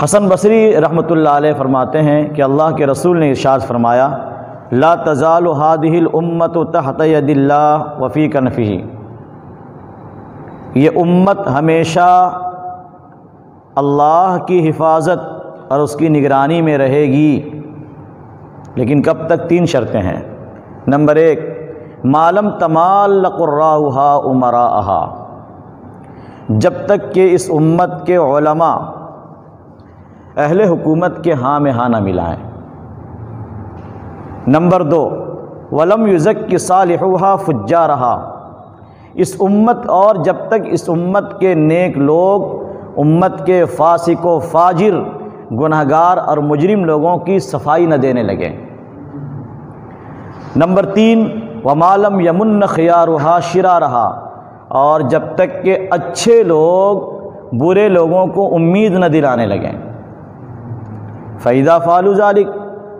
हसन बसरी रहमत ला फरमाते हैं कि अल्लाह के रसूल ने इरशाद फरमाया, ला तज़ाल हादिल उम्मत तहत यदिल्ला वफ़ी कनफ़ी ये उम्मत हमेशा अल्लाह की हिफाजत और उसकी निगरानी में रहेगी। लेकिन कब तक? तीन शर्तें हैं। नंबर एक, मालम तमाल उमराहा जब तक कि इस उम्मत के अहले हुकूमत के हाँ में हाँ ना मिलाएँ। नंबर दो, वलम युज़क की सालहा फुज्जा रहा इस उम्मत और जब तक इस उम्मत के नेक लोग, उम्मत के फासिक व फाजिर, गुनहगार और मुजरिम लोगों की सफ़ाई न देने लगें। नंबर तीन, वमालम यमुन खियारुहा शिरा रहा और जब तक के अच्छे लोग, बुरे लोगों को उम्मीद न दिलाने लगें। फ़ैदा फ़ालू जालिक।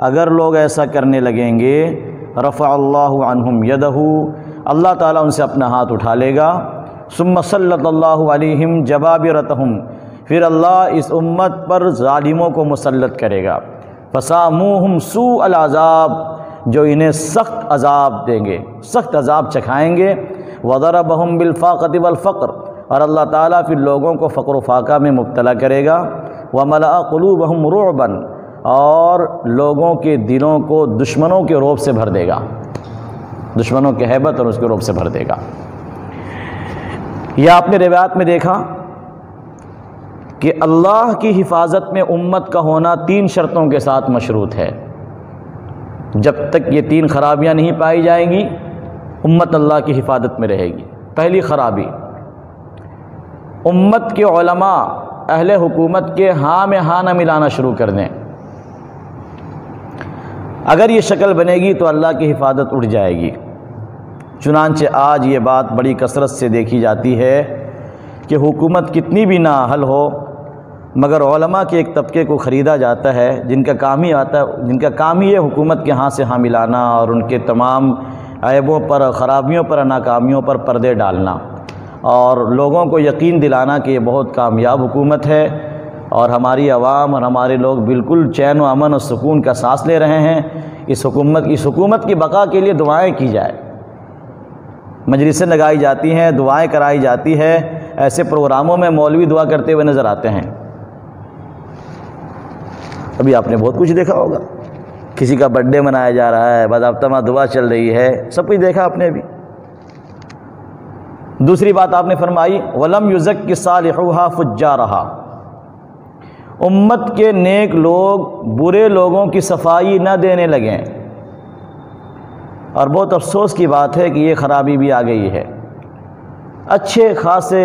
अगर लोग ऐसा करने लगेंगे, रफ़ा अल्लाम यदहू, अल्लाह ताला उनसे अपना हाथ उठा लेगा। सुम सल्लल्लाहु अलैहिम जबाबिरतहम। फिर अल्लाह इस उम्मत पर ालिमों को मुसलत करेगा। फसामूहम सू अलाज़ाब जो इन्हें सख्त अजाब देंगे। सख्त अजाब चखाएँगे। वदर बहम बिलफ़ाक़त और अल्लाह ताला फिर लोगों को फ़क्र फ़ाका में मुबतला करेगा। व मला मलाक़लूबहम रुबन और लोगों के दिलों को दुश्मनों के रोब से भर देगा। दुश्मनों के हैबत और उसके रोब से भर देगा। यह आपने रिवायत में देखा कि अल्लाह की हिफाजत में उम्मत का होना तीन शर्तों के साथ मशरूत है। जब तक ये तीन खराबियाँ नहीं पाई जाएँगी, उम्मत अल्लाह की हिफाजत में रहेगी। पहली खराबी, उम्मत के अहले हुकूमत के हाँ में हाँ ना मिलाना शुरू कर दें। अगर ये शक्ल बनेगी तो अल्लाह की हिफाजत उठ जाएगी। चुनानचे आज ये बात बड़ी कसरत से देखी जाती है कि हुकूमत कितनी भी ना हल हो, मगर के एक तबके को ख़रीदा जाता है, जिनका काम ही आता है जिनका काम ही है हुकूमत के हाँ से हाँ मिलाना और उनके तमाम ऐबों पर, ख़राबियों पर, नाकामियों पर पर्दे डालना। और लोगों को यकीन दिलाना कि ये बहुत कामयाब हुकूमत है और हमारी आवाम और हमारे लोग बिल्कुल चैन व अमन और सुकून का सांस ले रहे हैं। इस हुकूमत इस हुकूमत की बका के लिए दुआएँ की जाए। मजलिसें लगाई जाती हैं, दुआएँ कराई जाती है। ऐसे प्रोग्रामों में मौलवी दुआ करते हुए नज़र आते हैं। अभी आपने बहुत कुछ देखा होगा। किसी का बर्थडे मनाया जा रहा है, बदाबतमा दुआ चल रही है। सब कुछ देखा आपने भी दूसरी बात आपने फरमाई, वलम युजक की सालहा फुज्जा रहा उम्मत के नेक लोग बुरे लोगों की सफ़ाई न देने लगें। और बहुत अफसोस की बात है कि ये ख़राबी भी आ गई है। अच्छे खासे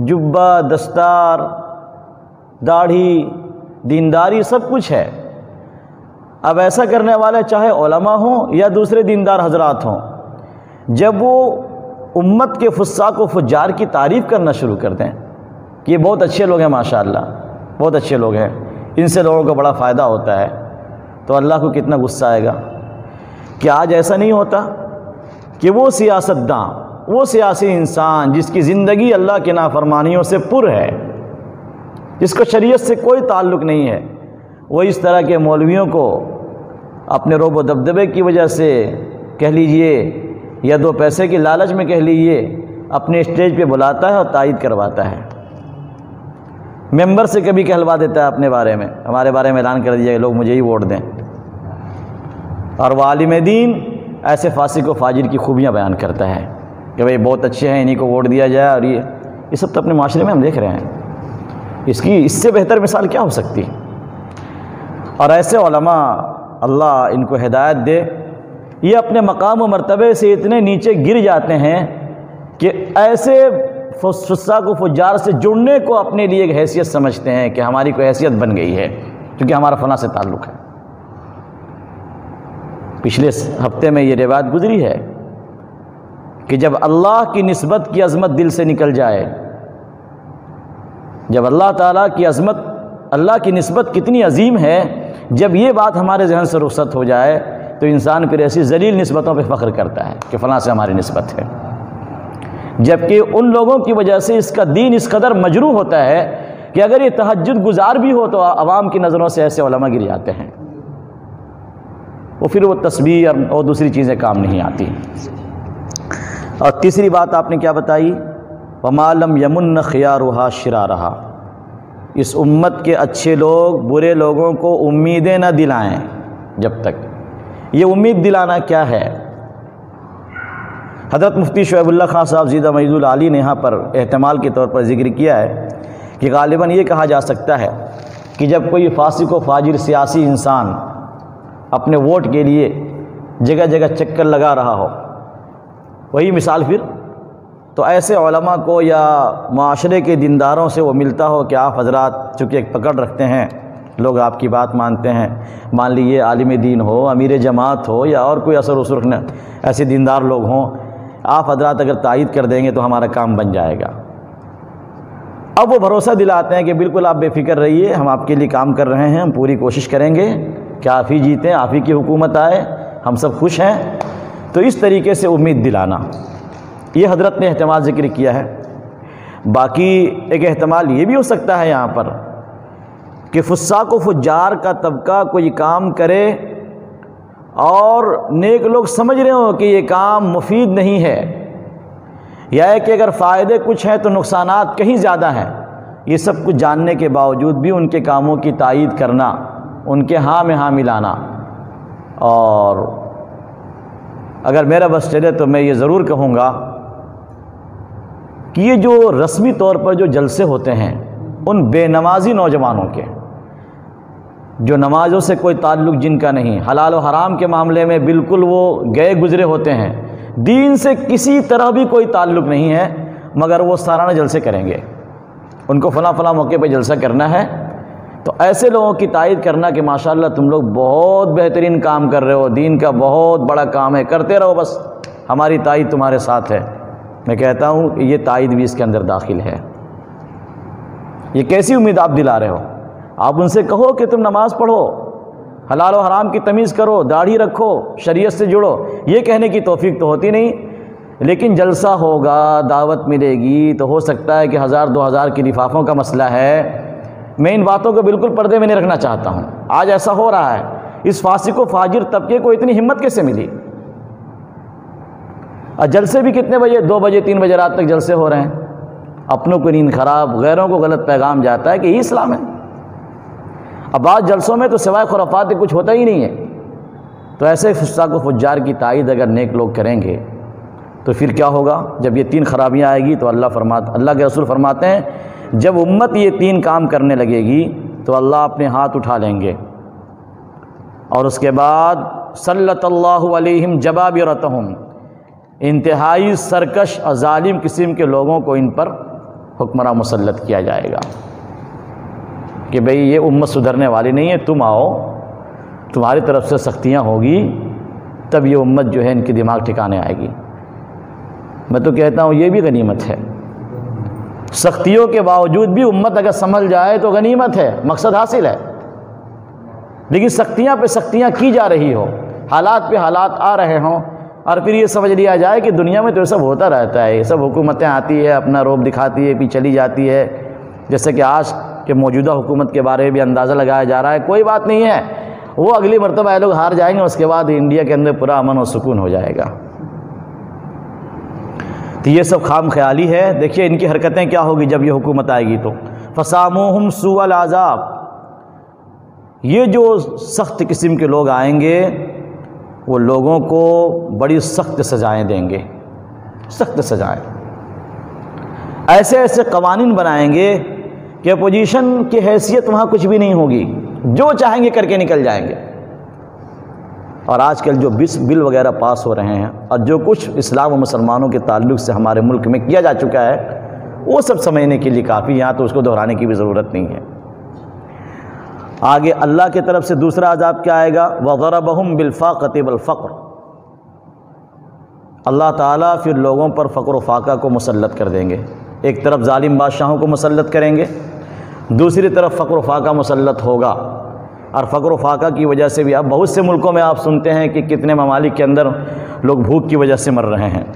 जुब्बा, दस्तार, दाढ़ी, दीनदारी सब कुछ है। अब ऐसा करने वाले चाहे ओलमा हों या दूसरे दीनदार हजरात हों, जब वो उम्मत के फुस्सा को फुजार की तारीफ़ करना शुरू कर दें। कि ये बहुत अच्छे लोग हैं, माशाल्लाह। बहुत अच्छे लोग हैं। इनसे लोगों को बड़ा फ़ायदा होता है। तो अल्लाह को कितना गुस्सा आएगा? कि आज ऐसा नहीं होता कि वो सियासतदान, वो सियासी इंसान जिसकी ज़िंदगी अल्लाह के नाफरमानियों से पुर है, जिसको शरीयत से कोई ताल्लुक़ नहीं है, वो इस तरह के मौलवियों को अपने रोब दबदबे की वजह से कह लीजिए या दो पैसे की लालच में कह लीजिए, अपने स्टेज पे बुलाता है और तायद करवाता है। मेंबर से कभी कहलवा देता है अपने बारे में। हमारे बारे में ऐलान कर दिया लोग मुझे ही वोट दें। और वालिम दीन ऐसे फासिक व फाजिर की खूबियाँ बयान करता है कि भाई बहुत अच्छे हैं, इन्हीं को वोट दिया जाए और ये ये सब तो अपने माशरे में हम देख रहे हैं। इसकी, इससे बेहतर मिसाल क्या हो सकती? और ऐसे अल्लाह इनको हिदायत दे ये अपने मकाम व मरतबे से इतने नीचे गिर जाते हैं कि ऐसे फुस्सा को फुजार से जुड़ने को अपने लिए एक हैसियत समझते हैं कि हमारी कोई हैसियत बन गई है, क्योंकि हमारा फना से ताल्लुक़ है। पिछले हफ़्ते में ये रिवायत गुजरी है कि जब अल्लाह की नस्बत की अज़मत दिल से निकल जाए, जब अल्लाह ताला की अज़मत, अल्लाह की नस्बत कितनी अजीम है, जब ये बात हमारे जहन से रुखसत हो जाए तो इंसान फिर ऐसी जलील नस्बतों पर फ़ख्र करता है कि फ़लाँ से हमारी नस्बत है। जबकि उन लोगों की वजह से इसका दीन इस कदर मजरू होता है कि अगर ये तहजद गुजार भी हो तो आवाम की नज़रों से ऐसे उलमा गिर जाते हैं। वो फिर वो तस्वीर और दूसरी चीज़ें काम नहीं आती। और तीसरी बात आपने क्या बताई? वमालम यमुन खिया रुहा शिरा रहा इस उम्मत के अच्छे लोग, बुरे लोगों को उम्मीदें न दिलाएँ जब तक। ये उम्मीद दिलाना क्या है? हज़रत मुफ्ती शुएबुल्ला खान साहब जीदा मईदुल आली ने यहाँ पर अहतमाल के तौर पर ज़िक्र किया है कि गालिबा ये कहा जा सकता है कि जब कोई फासिक व फाजिर सियासी इंसान अपने वोट के लिए जगह जगह चक्कर लगा रहा हो, वही मिसाल फिर? तो ऐसे को या माशरे के दिनदारों से वो मिलता हो कि आप हजरात चूँकि एक पकड़ रखते हैं लोग आपकी बात मानते हैं। मान लीजिए आलिम दीन हो, अमीर जमात हो या और कोई असर उसर ऐसे दीनदार लोग हों, आप हजरात अगर तायद कर देंगे तो हमारा काम बन जाएगा। अब वो भरोसा दिलाते हैं कि बिल्कुल आप बेफिक्र रहिए, हम आपके लिए काम कर रहे हैं, हम पूरी कोशिश करेंगे। कि आप ही जीतें आप ही की हुकूमत आए, हम सब खुश हैं। तो इस तरीके से उम्मीद दिलाना। ये हज़रत ने अहतमाल ज़िक्र किया है। बाकी एक अहतमाल ये भी हो सकता है यहाँ पर कि फ़ुस्सा को फुजार का तबका कोई काम करे। और नेक लोग समझ रहे हो कि ये काम मुफीद नहीं है। या है कि अगर फ़ायदे कुछ हैं तो नुकसान कहीं ज़्यादा हैं। ये सब कुछ जानने के बावजूद भी उनके कामों की तायद करना, उनके हाँ में हाँ मिलाना। और अगर मेरा बस चले तो मैं ये ज़रूर कहूँगा कि ये जो रस्मी तौर पर जो जलसे होते हैं, उन बेनमाजी नौजवानों के जो नमाज़ों से कोई ताल्लुक़ जिनका नहीं, हलाल और हराम के मामले में बिल्कुल वो गए गुज़रे होते हैं। दीन से किसी तरह भी कोई ताल्लुक़ नहीं है, मगर वो साराना जलसे करेंगे। उनको फ़ला फ़ला मौके पर जलसा करना है। तो ऐसे लोगों की तायद करना कि माशाल्लाह तुम लोग बहुत बेहतरीन काम कर रहे हो, दीन का बहुत बड़ा काम है, करते रहो बस। हमारी तायद तुम्हारे साथ है। मैं कहता हूँ, ये तायद भी इसके अंदर दाखिल है। ये कैसी उम्मीद आप दिला रहे हो? आप उनसे कहो कि तुम नमाज़ पढ़ो, हलाल हराम की तमीज़ करो, दाढ़ी रखो, शरीयत से जुड़ो। ये कहने की तोफ़ी तो होती नहीं। लेकिन जलसा होगा, दावत मिलेगी तो हो सकता है कि हज़ार, दो हज़ार की लिफाफों का मसला है। मैं इन बातों को बिल्कुल पर्दे में नहीं रखना चाहता हूँ। आज ऐसा हो रहा है। इस फासिक फाजिर तबके को इतनी हिम्मत कैसे मिली? और जलसे भी कितने बजे? दो बजे, तीन बजे रात तक जलसे हो रहे हैं। अपनों को नींद खराब, गैरों को गलत पैगाम जाता है कि यही इस्लाम है। अब बाद जलसों में तो सिवाय खुराफात कुछ होता ही नहीं है। तो ऐसे फुस्सा को फुजार की तायद अगर नेक लोग करेंगे तो फिर क्या होगा? जब ये तीन खराबियाँ आएगी तो अल्लाह फरमाता, अल्लाह के रसूल फरमाते हैं, जब उम्मत ये तीन काम करने लगेगी तो अल्लाह अपने हाथ उठा लेंगे। और उसके बाद, सल्लल्लाहु जवाब रतहम इंतहाई सरकश और ालिम किस्म के लोगों को इन पर हुक्मरा मुसलत किया जाएगा। कि भाई ये उम्मत सुधरने वाली नहीं है, तुम आओ, तुम्हारी तरफ़ से सख्तियाँ होगी, तब ये उम्मत जो है इनके दिमाग ठिकाने आएगी। मैं तो कहता हूँ, ये भी गनीमत है। सख्तियों के बावजूद भी उम्मत अगर संभल जाए तो गनीमत है, मकसद हासिल है। लेकिन सख्तियाँ पे सख्तियाँ की जा रही हो, हालात पे हालात आ रहे हों, और फिर ये समझ लिया जाए कि दुनिया में तो सब होता रहता है, ये सब हुकूमतें आती है, अपना रोब दिखाती है फिर चली जाती है। जैसे कि आज के मौजूदा हुकूमत के बारे में भी अंदाज़ा लगाया जा रहा है। कोई बात नहीं है। वो अगली मरतबा लोग हार जाएँगे उसके बाद इंडिया के अंदर पूरा अमन और सुकून हो जाएगा। तो ये सब खाम ख्याली है। देखिए, इनकी हरकतें क्या होगी जब ये हुकूमत आएगी तो। फसामोहम सूअल आज़ाब ये जो सख्त किस्म के लोग आएँगे, वो लोगों को बड़ी सख्त सज़ाएँ देंगे। सख्त सज़ाएँ। ऐसे ऐसे कवानीन बनाएँगे कि अपोजिशन की हैसियत वहाँ कुछ भी नहीं होगी। जो चाहेंगे करके निकल जाएँगे। और आजकल जो बिस बिल वगैरह पास हो रहे हैं, और जो कुछ इस्लाम और मुसलमानों के ताल्लुक से हमारे मुल्क में किया जा चुका है, वो सब समझने के लिए काफ़ी यहाँ तो उसको दोहराने की भी ज़रूरत नहीं है। आगे अल्लाह की तरफ़ से दूसरा अजाब क्या आएगा? वगरबहम बिलफ़ाक़त फ़क्र। अल्लाह ताला फिर लोगों पर फ़क्र फ़ाका को मुसलत कर देंगे। एक तरफ़ ालिम बादशाहों को मुसलत करेंगे दूसरी तरफ़ फ़क्र फ़ाका मुसलत होगा। और फ़क्र फ़ाका की वजह से भी अब बहुत से मुल्कों में आप सुनते हैं कि कितने ममालिक के अंदर लोग भूख की वजह से मर रहे हैं।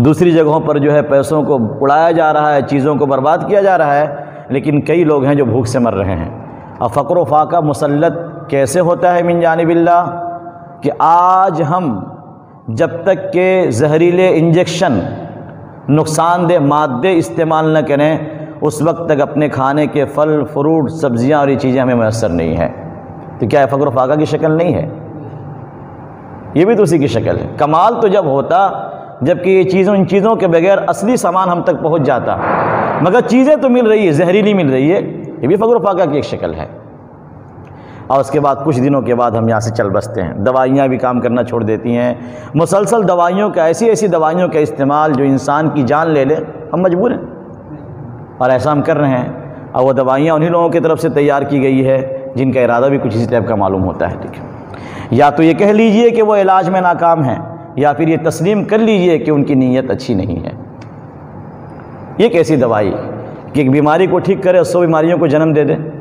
दूसरी जगहों पर जो है पैसों को उड़ाया जा रहा है, चीज़ों को बर्बाद किया जा रहा है, लेकिन कई लोग हैं जो भूख से मर रहे हैं। और फ़क्र फाका मुसलत कैसे होता है मिन जानबिल्ला कि आज हम जब तक के जहरीले इंजेक्शन, नुकसानदेह मादे इस्तेमाल न करें उस वक्त तक अपने खाने के फल, फ्रूट, सब्ज़ियाँ और ये चीज़ें हमें मैसर नहीं है। तो क्या फ़क्र फाका की शक्ल नहीं है? ये भी तो उसी की शक्ल है। कमाल तो जब होता, जबकि ये चीज़ों इन चीज़ों के बगैर असली सामान हम तक पहुँच जाता। मगर चीज़ें तो मिल रही है, जहरीली मिल रही है। ये भी फ़क्र फाका की एक शक्ल है। और उसके बाद, कुछ दिनों के बाद हम यहाँ से चल बसते हैं। दवाइयाँ भी काम करना छोड़ देती हैं। मुसलसल दवाइयों का ऐसी ऐसी दवाइयों का इस्तेमाल जो इंसान की जान ले ले, हम मजबूर हैं। और ऐसा हम कर रहे हैं। और वो दवाइयाँ उन्हीं लोगों की तरफ़ से तैयार की गई है, जिनका इरादा भी कुछ इसी टाइप का मालूम होता है, ठीक है। या तो ये कह लीजिए कि वह इलाज में नाकाम है, या फिर ये तस्लीम कर लीजिए कि उनकी नीयत अच्छी नहीं है। ये कैसी दवाई? कि एक बीमारी को ठीक करे सौ बीमारियों को जन्म दे दे।